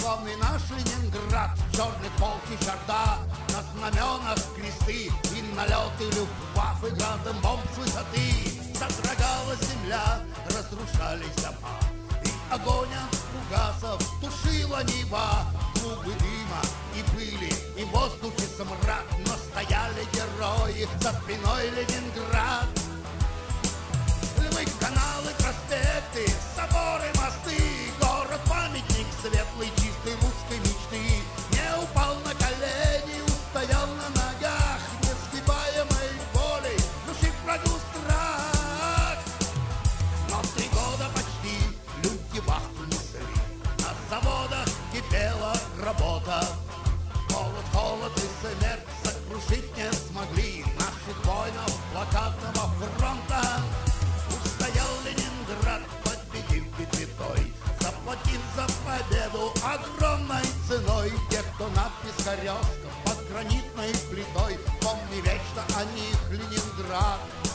славный наш Ленинград, черный полк и чарда, на знаменах кресты. И налеты люфтваффе градом бомб с высоты. Содрогалась земля, разрушались дома, и огонь от фугасов тушила неба, клубы дыма и пыли, и в воздухе смрад, но стояли герои за спиной Ленинград. Фронта. Устоял Ленинград, победив битве той, заплатив за победу огромной ценой. Те, кто на Пискаревском под гранитной плитой, помни вечно о них Ленинград.